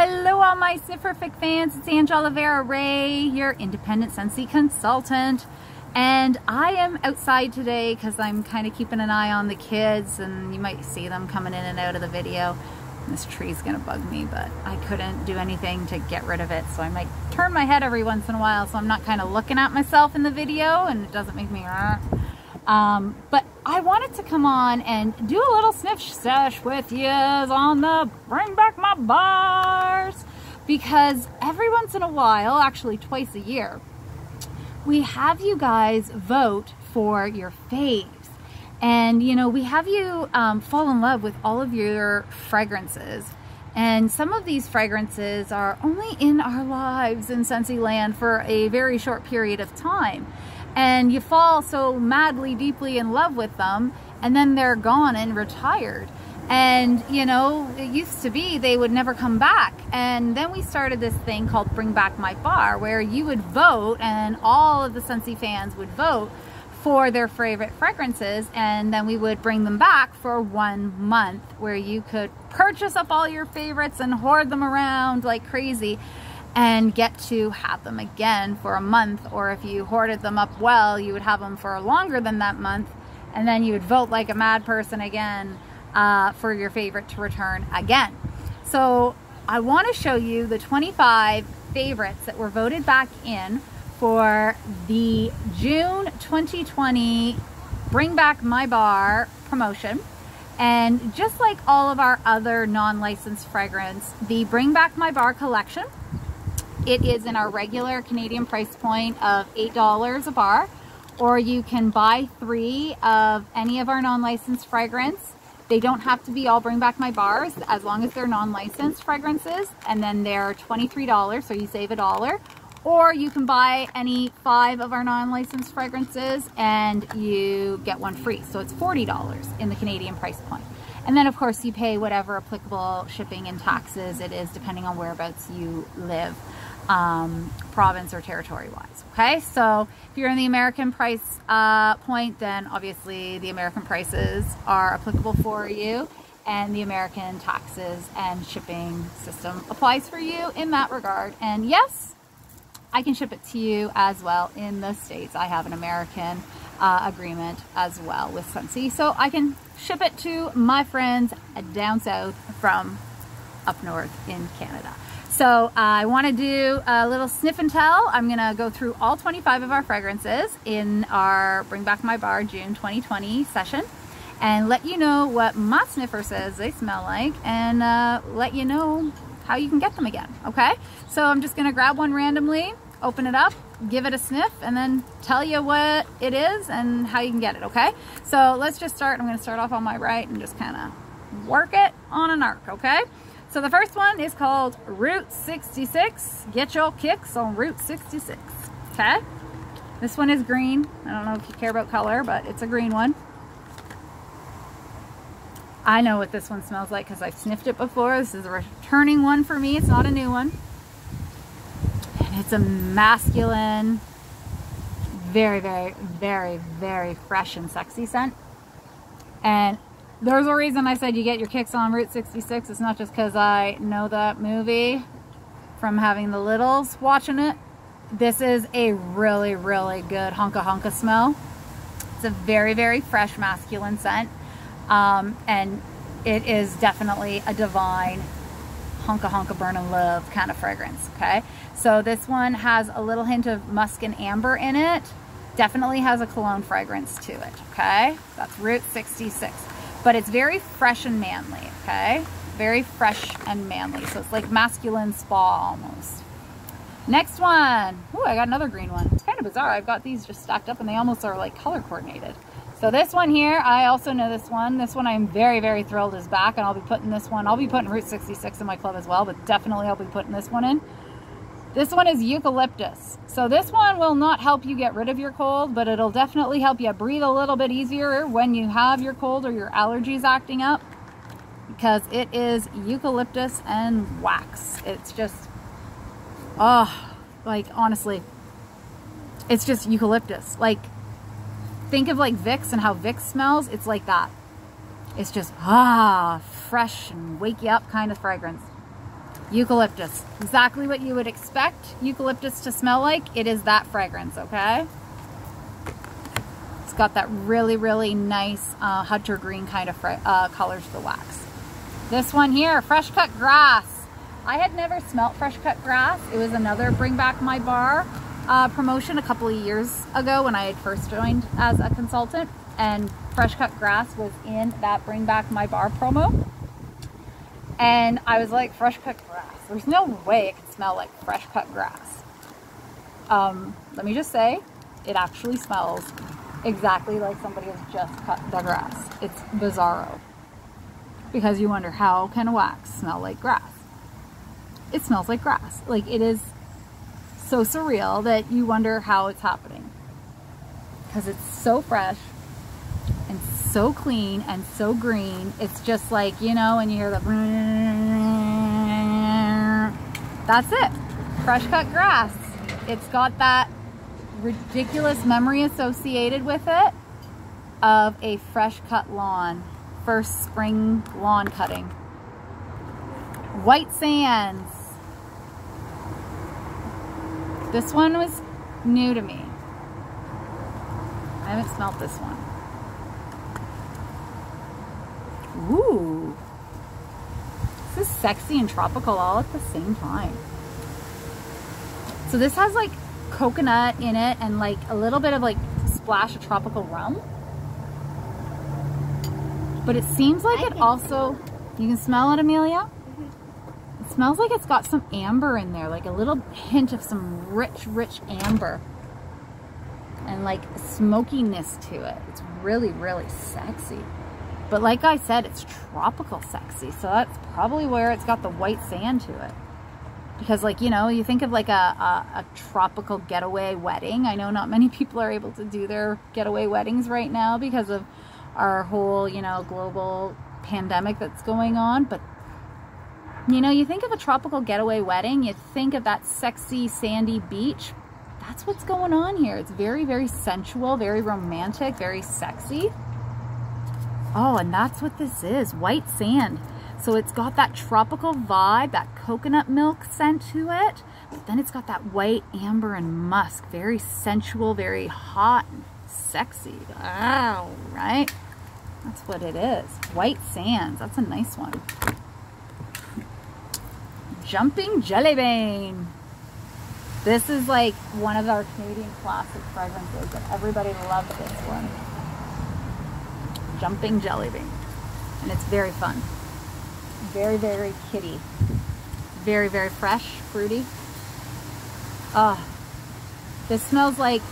Hello all my Snifferiffic fans, it's Ange Oliveira Ray, your independent Scentsy consultant. And I am outside today because I'm kind of keeping an eye on the kids and you might see them coming in and out of the video. This tree's gonna bug me, but I couldn't do anything to get rid of it. So I might turn my head every once in a while so I'm not kind of looking at myself in the video and it doesn't make me um, but I wanted to come on and do a little sniff sesh with you on the Bring Back My Bars because every once in a while, actually twice a year, we have you guys vote for your faves. And, you know, we have you um, fall in love with all of your fragrances. And some of these fragrances are only in our lives in Scentsy Land for a very short period of time and you fall so madly deeply in love with them and then they're gone and retired. And you know it used to be they would never come back. And then we started this thing called bring back my bar where you would vote and all of the Scentsy fans would vote for their favorite fragrances and then we would bring them back for one month where you could purchase up all your favorites and hoard them around like crazy and get to have them again for a month or if you hoarded them up well you would have them for longer than that month and then you would vote like a mad person again uh, for your favorite to return again. So I want to show you the 25 favorites that were voted back in for the June 2020 Bring Back My Bar promotion. And just like all of our other non-licensed fragrance the Bring Back My Bar collection it is in our regular Canadian price point of $8 a bar, or you can buy three of any of our non-licensed fragrance. They don't have to be all Bring Back My Bars as long as they're non-licensed fragrances, and then they're $23, so you save a dollar. Or you can buy any five of our non-licensed fragrances and you get one free. So it's $40 in the Canadian price point. And then of course you pay whatever applicable shipping and taxes it is depending on whereabouts you live um, province or territory wise. Okay, so if you're in the American price uh, point, then obviously the American prices are applicable for you and the American taxes and shipping system applies for you in that regard. And yes, I can ship it to you as well in the States. I have an American uh, agreement as well with Scentsy. So I can ship it to my friends down south from up north in Canada. So uh, I want to do a little sniff and tell. I'm going to go through all 25 of our fragrances in our Bring Back My Bar June 2020 session and let you know what my sniffer says they smell like and uh, let you know how you can get them again, okay? So I'm just gonna grab one randomly, open it up, give it a sniff, and then tell you what it is and how you can get it, okay? So let's just start. I'm gonna start off on my right and just kind of work it on an arc, okay? So the first one is called Route 66. Get your kicks on Route 66. Okay? This one is green. I don't know if you care about color, but it's a green one. I know what this one smells like because I've sniffed it before. This is a returning one for me. It's not a new one. And it's a masculine, very, very, very, very fresh and sexy scent. And there's a reason I said you get your kicks on Route 66. It's not just because I know that movie from having the littles watching it. This is a really, really good honka honka smell. It's a very, very fresh masculine scent. Um, and it is definitely a divine honka honka burn and love kind of fragrance, okay? So this one has a little hint of musk and amber in it. Definitely has a cologne fragrance to it, okay? That's Route 66 but it's very fresh and manly, okay? Very fresh and manly. So it's like masculine spa almost. Next one. Oh, I got another green one. It's kind of bizarre. I've got these just stacked up and they almost are like color coordinated. So this one here, I also know this one. This one I'm very, very thrilled is back and I'll be putting this one, I'll be putting Route 66 in my club as well, but definitely I'll be putting this one in. This one is eucalyptus. So this one will not help you get rid of your cold, but it'll definitely help you breathe a little bit easier when you have your cold or your allergies acting up because it is eucalyptus and wax. It's just, oh, like honestly, it's just eucalyptus. Like think of like Vicks and how Vicks smells. It's like that. It's just, ah, fresh and wake you up kind of fragrance. Eucalyptus. Exactly what you would expect eucalyptus to smell like. It is that fragrance, okay? It's got that really, really nice uh, hunter green kind of uh, color to the wax. This one here, fresh cut grass. I had never smelt fresh cut grass. It was another Bring Back My Bar uh, promotion a couple of years ago when I had first joined as a consultant and fresh cut grass was in that Bring Back My Bar promo. And I was like, fresh cut grass. There's no way it can smell like fresh cut grass. Um, let me just say, it actually smells exactly like somebody has just cut the grass. It's bizarro. Because you wonder, how can wax smell like grass? It smells like grass. Like it is so surreal that you wonder how it's happening. Because it's so fresh and so clean and so green. It's just like, you know, and you hear the that's it. Fresh cut grass. It's got that ridiculous memory associated with it of a fresh cut lawn. First spring lawn cutting. White Sands. This one was new to me. I haven't smelt this one. Ooh. This is sexy and tropical all at the same time. So this has like coconut in it and like a little bit of like splash of tropical rum. But it seems like I it also, you can smell it, Amelia? Mm -hmm. It smells like it's got some amber in there, like a little hint of some rich, rich amber. And like smokiness to it. It's really, really sexy. But like I said, it's tropical sexy. So that's probably where it's got the white sand to it. Because like, you know, you think of like a, a, a, tropical getaway wedding. I know not many people are able to do their getaway weddings right now because of our whole, you know, global pandemic that's going on. But, you know, you think of a tropical getaway wedding, you think of that sexy sandy beach. That's what's going on here. It's very, very sensual, very romantic, very sexy. Oh, and that's what this is, white sand. So it's got that tropical vibe, that coconut milk scent to it, but then it's got that white amber and musk, very sensual, very hot and sexy. Wow, right? That's what it is. White sands, that's a nice one. Jumping Jelly Bean. This is like one of our Canadian classic fragrances, but everybody loves this one jumping jelly bean. And it's very fun. Very, very kitty. Very, very fresh, fruity. Ah, oh, this smells like,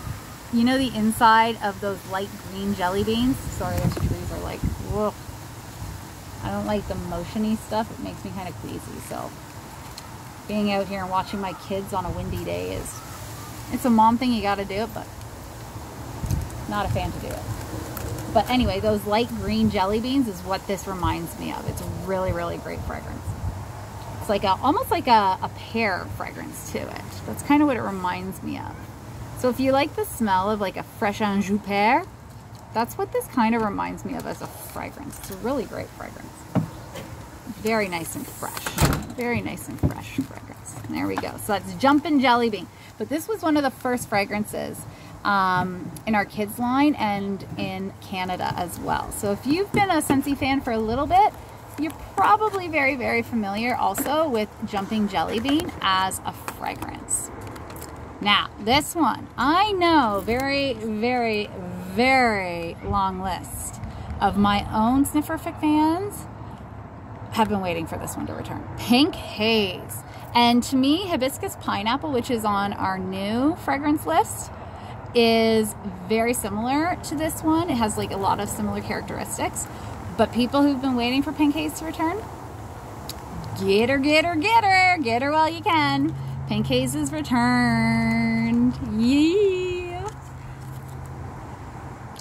you know the inside of those light green jelly beans? Sorry, those trees are like, whoa. I don't like the motiony stuff. It makes me kind of queasy. So being out here and watching my kids on a windy day is, it's a mom thing. You got to do it, but not a fan to do it. But anyway, those light green jelly beans is what this reminds me of. It's really, really great fragrance. It's like a, almost like a, a pear fragrance to it. That's kind of what it reminds me of. So if you like the smell of like a fresh Anjou pear, that's what this kind of reminds me of as a fragrance. It's a really great fragrance. Very nice and fresh. Very nice and fresh fragrance. There we go. So that's Jumpin' Jelly Bean. But this was one of the first fragrances um, in our kids line and in Canada as well. So if you've been a Scentsy fan for a little bit, you're probably very, very familiar also with Jumping Jelly Bean as a fragrance. Now, this one, I know very, very, very long list of my own Snifferiffic fans have been waiting for this one to return. Pink Haze. And to me, Hibiscus Pineapple, which is on our new fragrance list, is very similar to this one. It has like a lot of similar characteristics. But people who've been waiting for Pink Haze to return, get her, get her, get her, get her while you can. Pink Haze is returned. Yeah.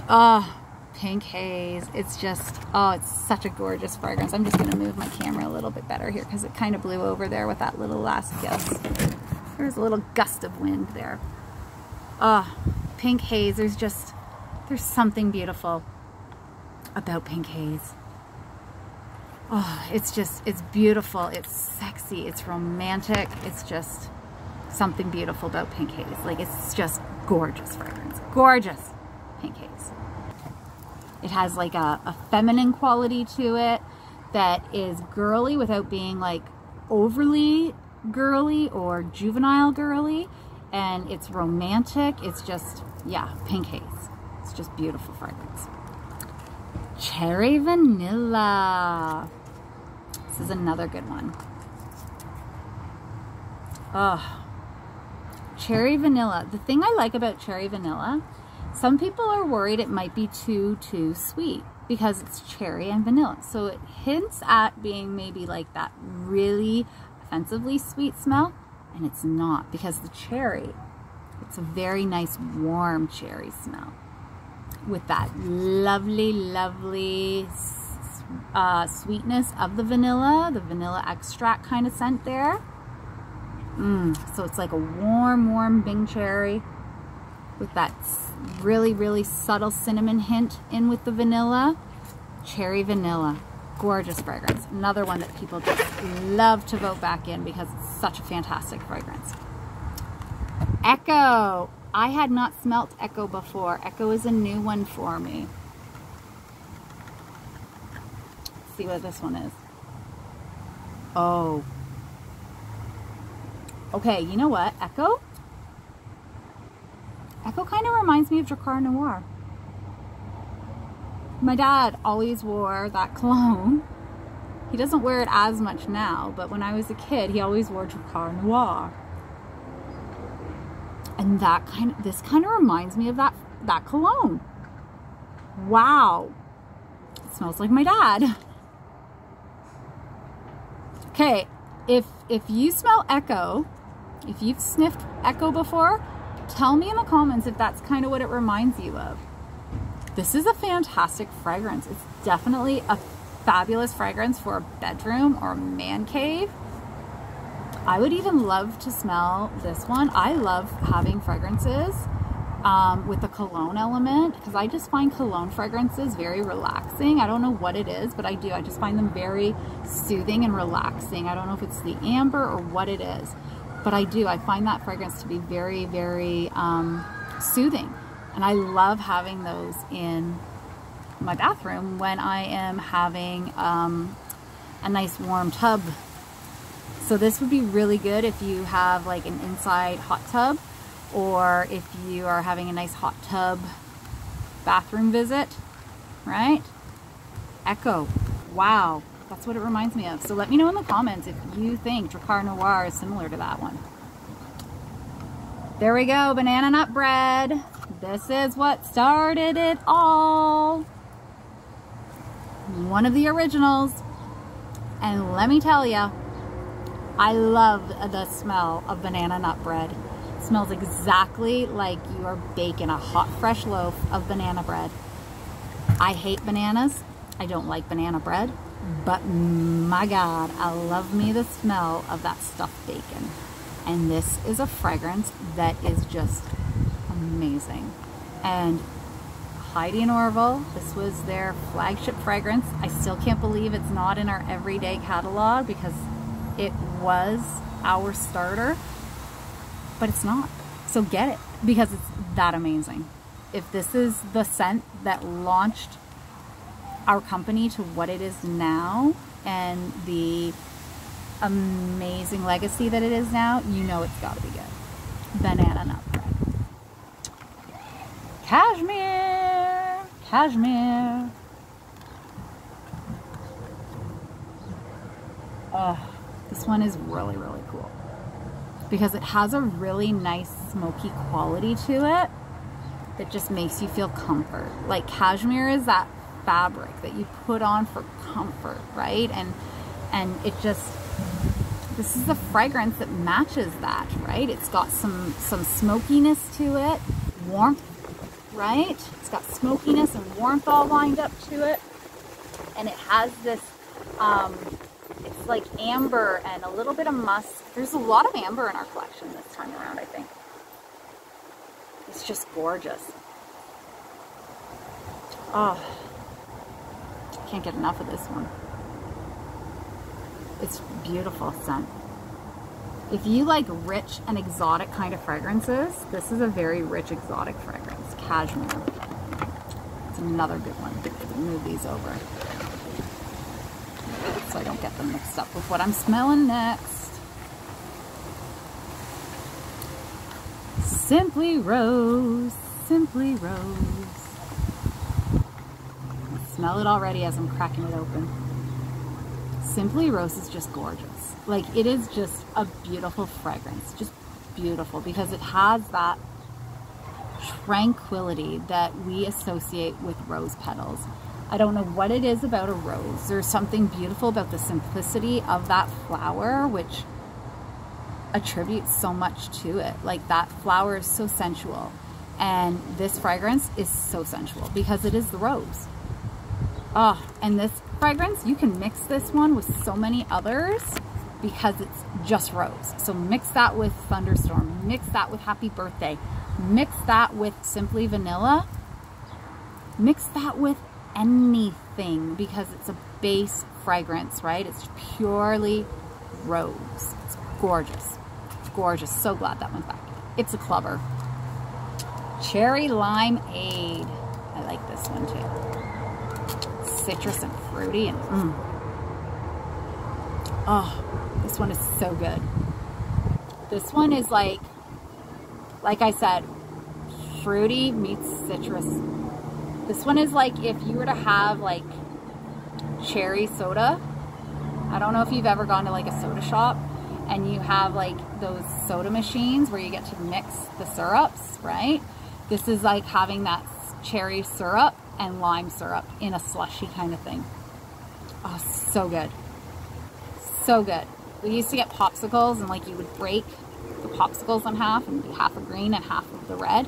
Ah, oh, Pink Haze. It's just, oh, it's such a gorgeous fragrance. I'm just to move my camera a little bit better here because it kind of blew over there with that little last gust. There's a little gust of wind there. Oh, pink haze, there's just, there's something beautiful about pink haze. Oh, it's just, it's beautiful. It's sexy. it's romantic, it's just something beautiful about Pink Haze. Like it's just gorgeous fragrance, gorgeous Pink Haze. It has like a, a feminine quality to it that is girly without being like overly girly or juvenile girly. And it's romantic. It's just, yeah, Pink Haze. It's just beautiful fragrance. Cherry Vanilla. This is another good one. Oh, cherry vanilla. The thing I like about cherry vanilla, some people are worried it might be too, too sweet because it's cherry and vanilla. So it hints at being maybe like that really offensively sweet smell, and it's not because the cherry, it's a very nice warm cherry smell with that lovely, lovely uh, sweetness of the vanilla, the vanilla extract kind of scent there. Mmm, so it's like a warm, warm Bing cherry with that really, really subtle cinnamon hint in with the vanilla. Cherry vanilla, gorgeous fragrance. Another one that people just love to vote back in because it's such a fantastic fragrance. Echo. I had not smelt Echo before. Echo is a new one for me. Let's see what this one is. Oh. Okay, you know what? Echo? Echo kind of reminds me of Drakkar Noir. My dad always wore that cologne. He doesn't wear it as much now, but when I was a kid, he always wore Drakkar Noir. And that kind of this kind of reminds me of that that cologne. Wow. It smells like my dad. Okay if if you smell echo if you've sniffed echo before tell me in the comments if that's kind of what it reminds you of this is a fantastic fragrance it's definitely a fabulous fragrance for a bedroom or a man cave I would even love to smell this one. I love having fragrances um, with the cologne element because I just find cologne fragrances very relaxing. I don't know what it is, but I do. I just find them very soothing and relaxing. I don't know if it's the amber or what it is, but I do. I find that fragrance to be very, very um, soothing. And I love having those in my bathroom when I am having um, a nice warm tub so this would be really good if you have like an inside hot tub or if you are having a nice hot tub bathroom visit, right? Echo, wow, that's what it reminds me of. So let me know in the comments if you think Drakkar Noir is similar to that one. There we go, banana nut bread. This is what started it all. One of the originals. And let me tell you, I love the smell of banana nut bread. It smells exactly like you are baking a hot, fresh loaf of banana bread. I hate bananas. I don't like banana bread. But my God, I love me the smell of that stuffed bacon. And this is a fragrance that is just amazing. And Heidi and Orville, this was their flagship fragrance. I still can't believe it's not in our everyday catalog because it was our starter, but it's not. So get it because it's that amazing. If this is the scent that launched our company to what it is now and the amazing legacy that it is now, you know it's got to be good. Banana. Cashmere, cashmere. Oh. This one is really, really cool because it has a really nice smoky quality to it that just makes you feel comfort. Like cashmere is that fabric that you put on for comfort, right? And and it just this is the fragrance that matches that, right? It's got some some smokiness to it, warmth, right? It's got smokiness and warmth all lined up to it. And it has this um, it's like amber and a little bit of musk. There's a lot of amber in our collection this time around, I think. It's just gorgeous. Oh, can't get enough of this one. It's beautiful scent. If you like rich and exotic kind of fragrances, this is a very rich exotic fragrance. Cashmere. It's another good one. Move these over so I don't get them mixed up with what I'm smelling next. Simply Rose, Simply Rose. I smell it already as I'm cracking it open. Simply Rose is just gorgeous. Like it is just a beautiful fragrance, just beautiful because it has that tranquility that we associate with rose petals. I don't know what it is about a rose. There's something beautiful about the simplicity of that flower, which attributes so much to it. Like that flower is so sensual. And this fragrance is so sensual because it is the rose. Oh, and this fragrance, you can mix this one with so many others because it's just rose. So mix that with Thunderstorm, mix that with Happy Birthday, mix that with Simply Vanilla, mix that with anything because it's a base fragrance, right? It's purely rose. It's gorgeous. Gorgeous. So glad that one's back. It's a clubber. Cherry Limeade. I like this one too. Citrus and fruity and mm. Oh, this one is so good. This one is like, like I said, fruity meets citrus this one is like if you were to have like cherry soda. I don't know if you've ever gone to like a soda shop and you have like those soda machines where you get to mix the syrups, right? This is like having that cherry syrup and lime syrup in a slushy kind of thing. Oh, so good. So good. We used to get popsicles and like you would break the popsicles in half and be half of green and half of the red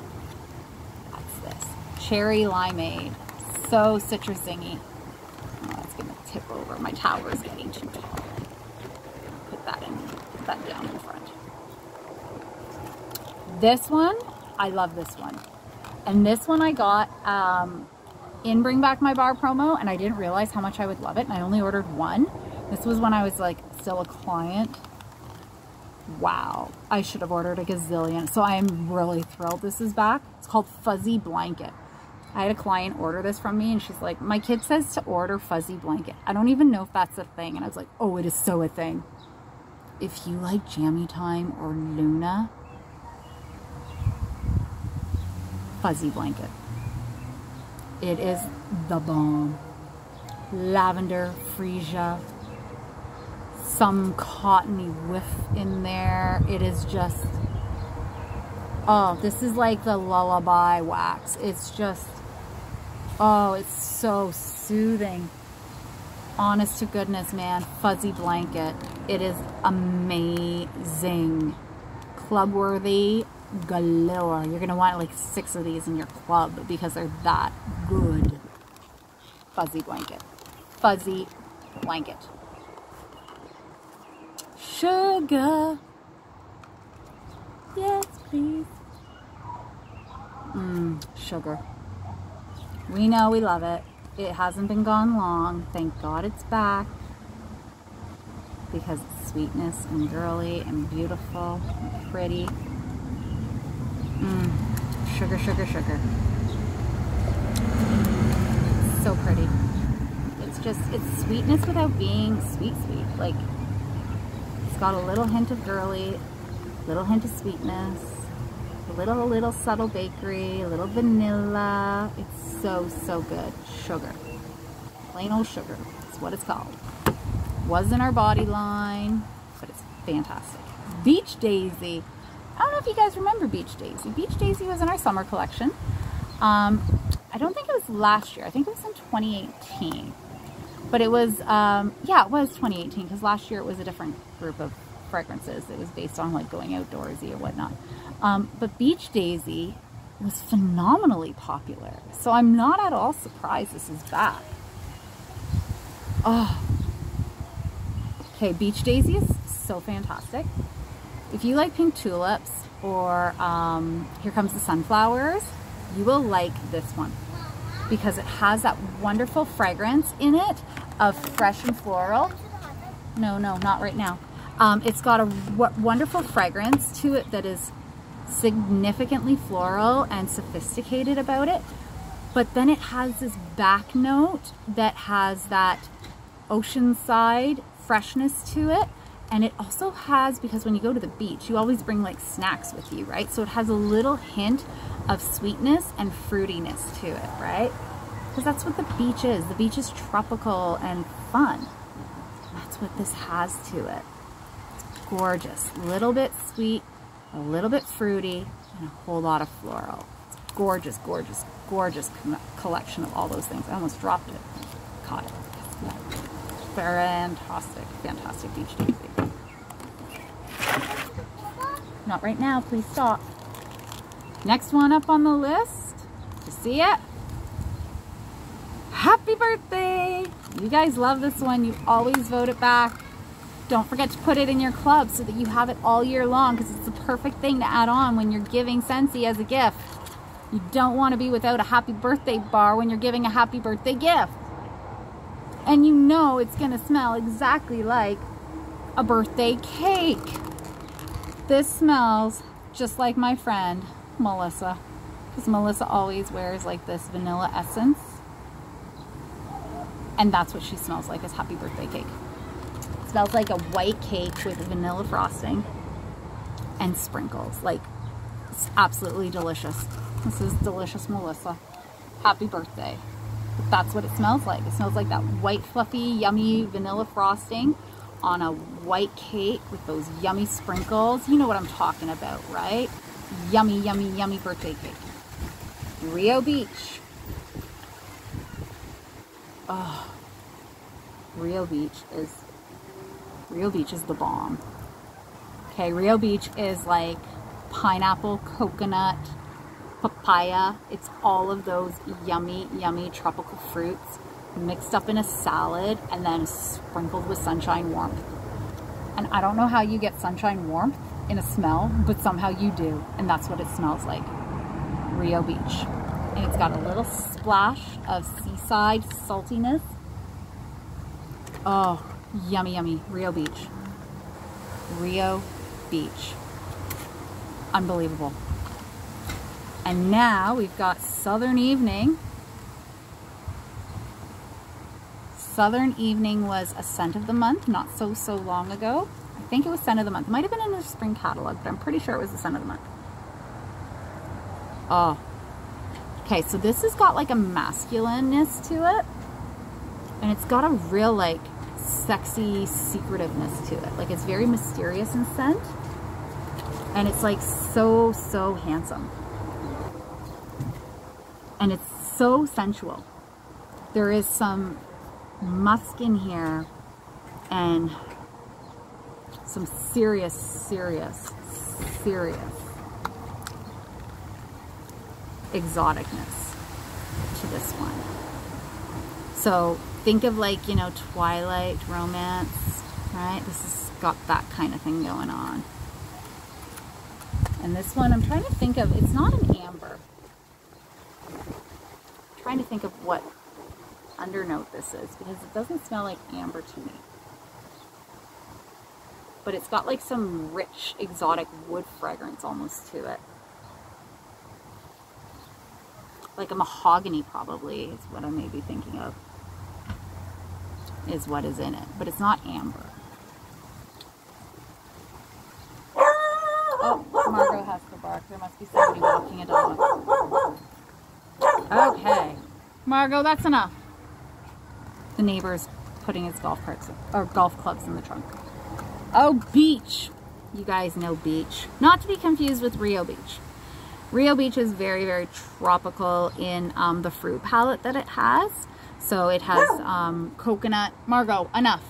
That's this. cherry limeade. So citrus zingy. Oh, it's gonna tip over. My tower is getting too tall. Put that in, put that down in front. This one, I love this one. And this one I got um, in Bring Back My Bar promo and I didn't realize how much I would love it and I only ordered one. This was when I was like still a client. Wow, I should have ordered a gazillion. So I am really thrilled this is back. It's called Fuzzy Blanket. I had a client order this from me and she's like, my kid says to order fuzzy blanket. I don't even know if that's a thing. And I was like, oh, it is so a thing. If you like Jammy Time or Luna, fuzzy blanket. It is the bomb. Lavender, freesia, some cottony whiff in there. It is just, oh, this is like the lullaby wax. It's just Oh, it's so soothing. Honest to goodness, man. Fuzzy blanket. It is amazing. Club worthy galore. You're going to want like six of these in your club because they're that good. Fuzzy blanket. Fuzzy blanket. Sugar. Yes, please. Mmm, sugar. We know we love it. It hasn't been gone long. Thank God it's back. Because it's sweetness and girly and beautiful and pretty. Mmm. Sugar, sugar, sugar. So pretty. It's just, it's sweetness without being sweet, sweet. Like, it's got a little hint of girly, little hint of sweetness, a little, little subtle bakery, a little vanilla. It's so, so good. Sugar. Plain old sugar. That's what it's called. Was in our body line, but it's fantastic. Beach Daisy. I don't know if you guys remember Beach Daisy. Beach Daisy was in our summer collection. Um, I don't think it was last year. I think it was in 2018. But it was, um, yeah, it was 2018 because last year it was a different group of fragrances. It was based on like going outdoorsy or whatnot. Um, but Beach Daisy was phenomenally popular. So I'm not at all surprised this is back. Oh. Okay, Beach Daisy is so fantastic. If you like pink tulips or um, Here Comes the Sunflowers, you will like this one because it has that wonderful fragrance in it of fresh and floral. no, no, not right now. Um, it's got a wonderful fragrance to it that is significantly floral and sophisticated about it. But then it has this back note that has that oceanside freshness to it. And it also has, because when you go to the beach, you always bring like snacks with you, right? So it has a little hint of sweetness and fruitiness to it, right? Because that's what the beach is. The beach is tropical and fun. That's what this has to it. It's gorgeous. A little bit sweet, a little bit fruity, and a whole lot of floral. It's gorgeous, gorgeous, gorgeous collection of all those things. I almost dropped it. Caught it. Fantastic, fantastic beach daisy. Not right now, please stop. Next one up on the list, you see it? Happy birthday! You guys love this one. You always vote it back. Don't forget to put it in your club so that you have it all year long because it's the perfect thing to add on when you're giving Scentsy as a gift. You don't want to be without a happy birthday bar when you're giving a happy birthday gift. And you know it's going to smell exactly like a birthday cake. This smells just like my friend Melissa because Melissa always wears like this vanilla essence and that's what she smells like is happy birthday cake. It smells like a white cake with vanilla frosting and sprinkles. Like, it's absolutely delicious. This is delicious Melissa. Happy birthday. That's what it smells like. It smells like that white, fluffy, yummy vanilla frosting on a white cake with those yummy sprinkles. You know what I'm talking about, right? Yummy, yummy, yummy birthday cake. Rio Beach. Oh, Rio Beach is Rio Beach is the bomb. Okay, Rio Beach is like pineapple, coconut, papaya. It's all of those yummy, yummy tropical fruits mixed up in a salad and then sprinkled with sunshine warmth. And I don't know how you get sunshine warmth in a smell, but somehow you do. And that's what it smells like. Rio Beach. And it's got a little splash of seaside saltiness. Oh, Yummy, yummy. Rio Beach. Rio Beach. Unbelievable. And now we've got Southern Evening. Southern Evening was a scent of the month not so, so long ago. I think it was scent of the month. It might have been in the spring catalog, but I'm pretty sure it was the scent of the month. Oh. Okay, so this has got like a masculineness to it. And it's got a real like sexy secretiveness to it. Like it's very mysterious in scent. And it's like so, so handsome. And it's so sensual. There is some musk in here and some serious, serious, serious exoticness to this one. So think of like, you know, Twilight romance, right? This has got that kind of thing going on. And this one, I'm trying to think of, it's not an amber. I'm trying to think of what undernote this is because it doesn't smell like amber to me. But it's got like some rich, exotic wood fragrance almost to it. Like a mahogany probably is what I may be thinking of is what is in it, but it's not amber. Oh, Margot has to bark. There must be somebody walking a dog. Okay. Margot, that's enough. The neighbor's putting his golf carts or golf clubs in the trunk. Oh, beach. You guys know beach. Not to be confused with Rio Beach. Rio Beach is very, very tropical in um, the fruit palette that it has. So it has um, coconut, Margot, enough.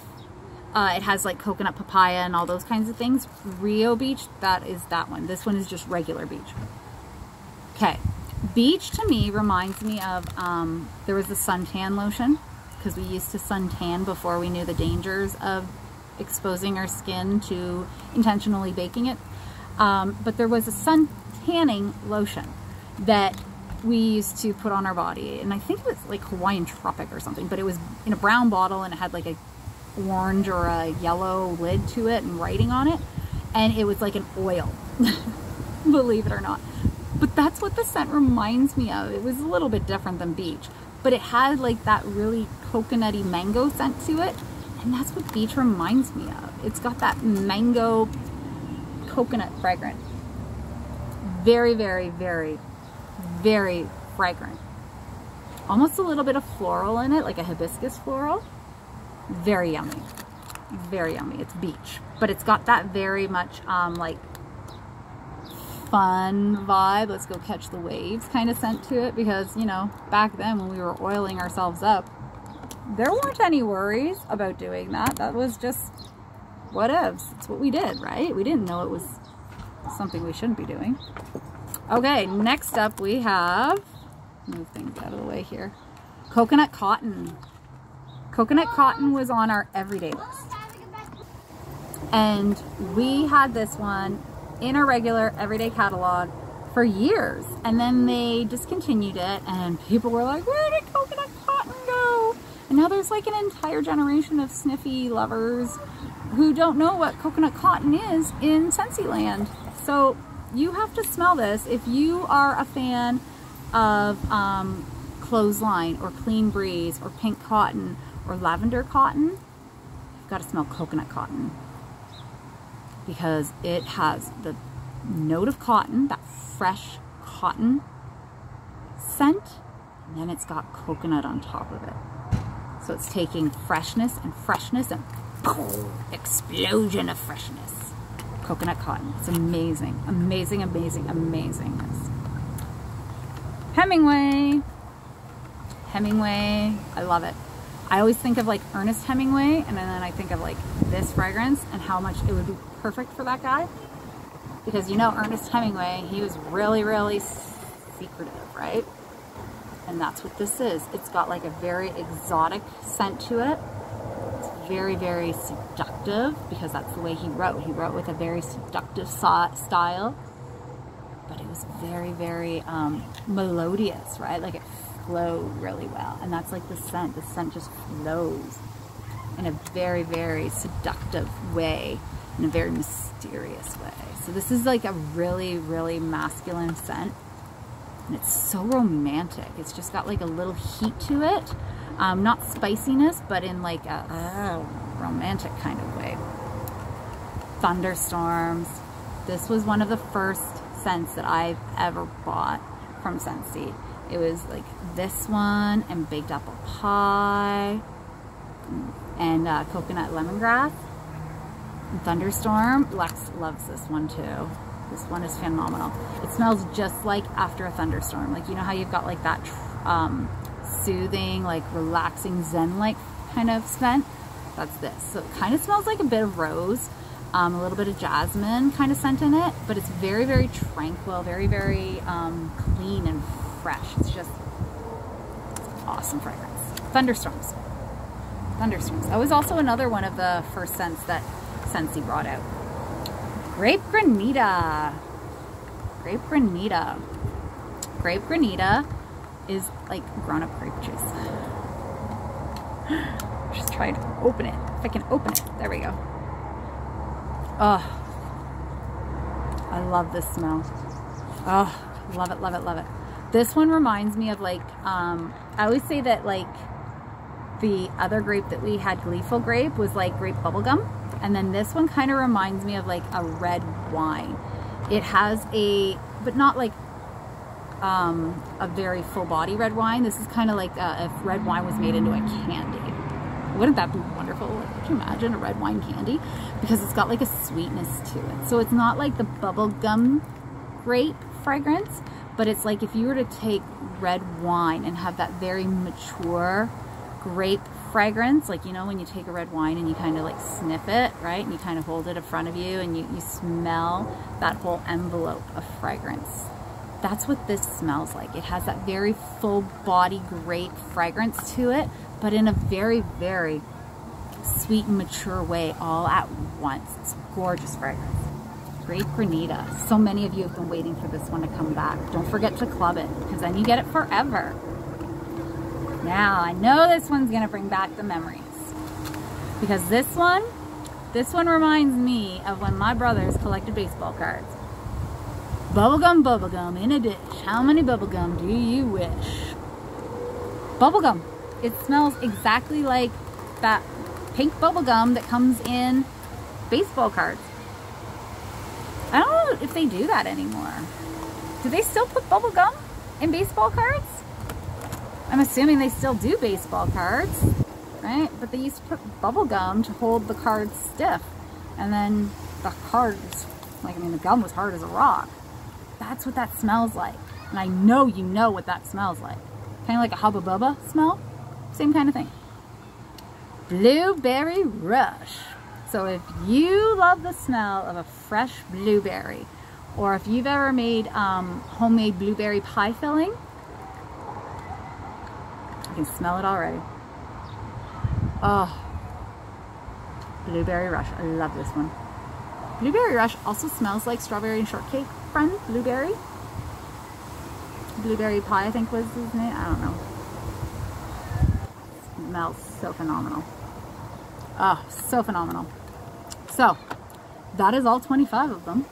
Uh, it has like coconut papaya and all those kinds of things. Rio Beach, that is that one. This one is just regular beach. Okay. Beach to me reminds me of, um, there was the suntan lotion because we used to suntan before we knew the dangers of exposing our skin to intentionally baking it. Um, but there was a sun tanning lotion that we used to put on our body and I think it was like Hawaiian Tropic or something but it was in a brown bottle and it had like a orange or a yellow lid to it and writing on it. And it was like an oil, believe it or not. But that's what the scent reminds me of. It was a little bit different than beach, but it had like that really coconutty mango scent to it. And that's what beach reminds me of. It's got that mango coconut fragrance. Very, very, very, very fragrant. Almost a little bit of floral in it, like a hibiscus floral. Very yummy. Very yummy. It's beach. But it's got that very much um, like fun vibe, let's go catch the waves kind of scent to it because, you know, back then when we were oiling ourselves up, there weren't any worries about doing that. That was just what ifs. It's what we did, right? We didn't know it was something we shouldn't be doing. Okay, next up we have, move things out of the way here, coconut cotton. Coconut cotton was on our everyday list. And we had this one in our regular everyday catalog for years. And then they discontinued it and people were like, where did coconut cotton go? And now there's like an entire generation of sniffy lovers who don't know what coconut cotton is in Scentsy So you have to smell this. If you are a fan of um, Clothesline or Clean Breeze or Pink Cotton or Lavender Cotton, you've got to smell coconut cotton because it has the note of cotton, that fresh cotton scent, and then it's got coconut on top of it. So it's taking freshness and freshness and explosion of freshness. Coconut cotton. It's amazing. Amazing, amazing, amazing. Hemingway. Hemingway. I love it. I always think of like Ernest Hemingway and then I think of like this fragrance and how much it would be perfect for that guy. Because you know Ernest Hemingway, he was really, really secretive, right? And that's what this is. It's got like a very exotic scent to it. It's very, very seductive because that's the way he wrote. He wrote with a very seductive style. But it was very, very um, melodious, right? Like it flowed really well. And that's like the scent. The scent just flows in a very, very seductive way, in a very mysterious way. So this is like a really, really masculine scent. And it's so romantic. It's just got like a little heat to it. Um, not spiciness, but in like a uh, romantic kind of way. Thunderstorms. This was one of the first scents that I've ever bought from Scentsy. It was like this one and baked apple pie and uh, coconut lemongrass. Thunderstorm. Lex loves this one too. This one is phenomenal. It smells just like after a thunderstorm. Like, you know how you've got like that um, soothing, like relaxing zen-like kind of scent? That's this. So it kind of smells like a bit of rose, um, a little bit of jasmine kind of scent in it, but it's very, very tranquil, very, very um, clean and fresh. It's just awesome fragrance. Thunderstorms. Thunderstorms. That was also another one of the first scents that Scentsy brought out. Grape Granita. Grape Granita. Grape Granita is like grown-up grape juice. Just try to open it. If I can open it. There we go. Oh, I love this smell. Oh, love it, love it, love it. This one reminds me of like, um, I always say that like the other grape that we had, Gleeful Grape, was like grape bubblegum. And then this one kind of reminds me of like a red wine. It has a, but not like um, a very full body red wine. This is kind of like uh, if red wine was made into a candy. Wouldn't that be wonderful? could you imagine a red wine candy? Because it's got like a sweetness to it. So it's not like the bubblegum grape fragrance, but it's like if you were to take red wine and have that very mature grape fragrance, like, you know, when you take a red wine and you kind of like sniff it, right? And you kind of hold it in front of you and you, you smell that whole envelope of fragrance. That's what this smells like. It has that very full body grape fragrance to it, but in a very, very sweet and mature way all at once. It's gorgeous fragrance. Grape Granita. So many of you have been waiting for this one to come back. Don't forget to club it because then you get it forever. Now, I know this one's gonna bring back the memories. Because this one, this one reminds me of when my brothers collected baseball cards. Bubblegum, bubblegum in a dish. How many bubblegum do you wish? Bubblegum. It smells exactly like that pink bubblegum that comes in baseball cards. I don't know if they do that anymore. Do they still put bubblegum in baseball cards? I'm assuming they still do baseball cards, right? But they used to put bubblegum to hold the cards stiff. And then the cards, like, I mean, the gum was hard as a rock. That's what that smells like. And I know you know what that smells like. Kind of like a Hubba Bubba smell. Same kind of thing. Blueberry Rush. So if you love the smell of a fresh blueberry, or if you've ever made um, homemade blueberry pie filling, you can smell it already. Oh, Blueberry Rush. I love this one. Blueberry Rush also smells like strawberry and shortcake friend, Blueberry. Blueberry Pie, I think was his name. I don't know. Smells so phenomenal. Oh, so phenomenal. So, that is all 25 of them.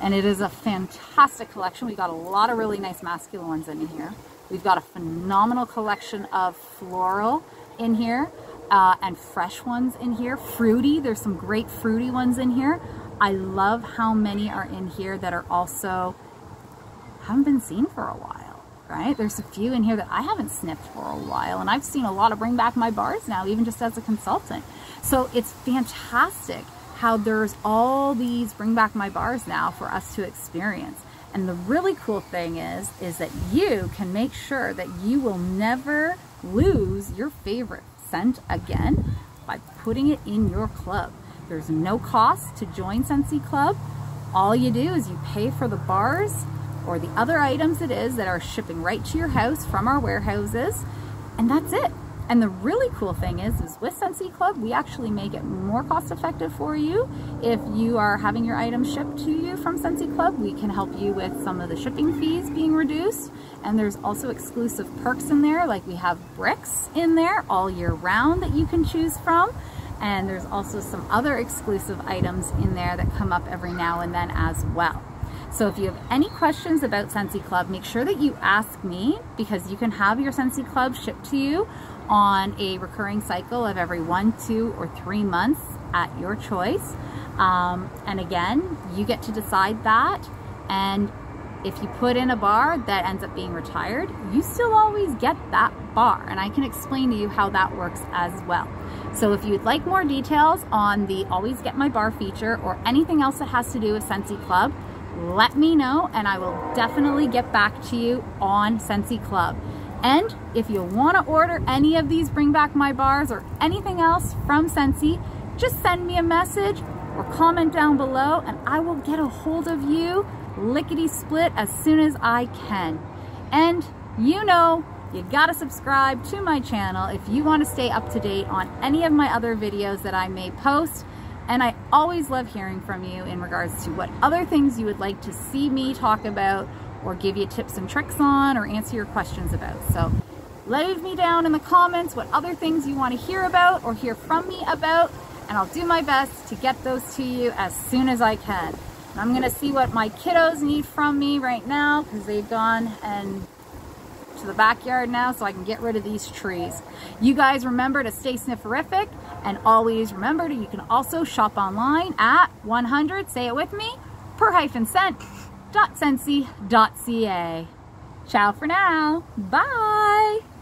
And it is a fantastic collection. We've got a lot of really nice masculine ones in here. We've got a phenomenal collection of floral in here uh, and fresh ones in here. Fruity, there's some great fruity ones in here. I love how many are in here that are also haven't been seen for a while, right? There's a few in here that I haven't sniffed for a while, and I've seen a lot of bring back my bars now, even just as a consultant. So it's fantastic how there's all these bring back my bars now for us to experience. And the really cool thing is, is that you can make sure that you will never lose your favorite scent again by putting it in your club. There's no cost to join Scentsy Club. All you do is you pay for the bars or the other items it is that are shipping right to your house from our warehouses, and that's it. And the really cool thing is, is with Scentsy Club, we actually make it more cost effective for you. If you are having your items shipped to you from Scentsy Club, we can help you with some of the shipping fees being reduced. And there's also exclusive perks in there, like we have bricks in there all year round that you can choose from. And there's also some other exclusive items in there that come up every now and then as well. So if you have any questions about Scentsy Club, make sure that you ask me because you can have your Scentsy Club shipped to you on a recurring cycle of every one, two, or three months at your choice. Um, and again, you get to decide that. And if you put in a bar that ends up being retired, you still always get that bar. And I can explain to you how that works as well. So if you'd like more details on the Always Get My Bar feature or anything else that has to do with Scentsy Club, let me know and I will definitely get back to you on Scentsy Club. And if you want to order any of these Bring Back My Bars or anything else from Scentsy, just send me a message or comment down below and I will get a hold of you lickety split as soon as I can. And you know, you gotta subscribe to my channel if you want to stay up to date on any of my other videos that I may post. And I always love hearing from you in regards to what other things you would like to see me talk about or give you tips and tricks on or answer your questions about. So leave me down in the comments what other things you want to hear about or hear from me about and I'll do my best to get those to you as soon as I can. I'm gonna see what my kiddos need from me right now because they've gone and to the backyard now so I can get rid of these trees. You guys remember to stay snifferific and always remember that you can also shop online at 100, say it with me, per hyphen scent dot ca. Ciao for now. Bye.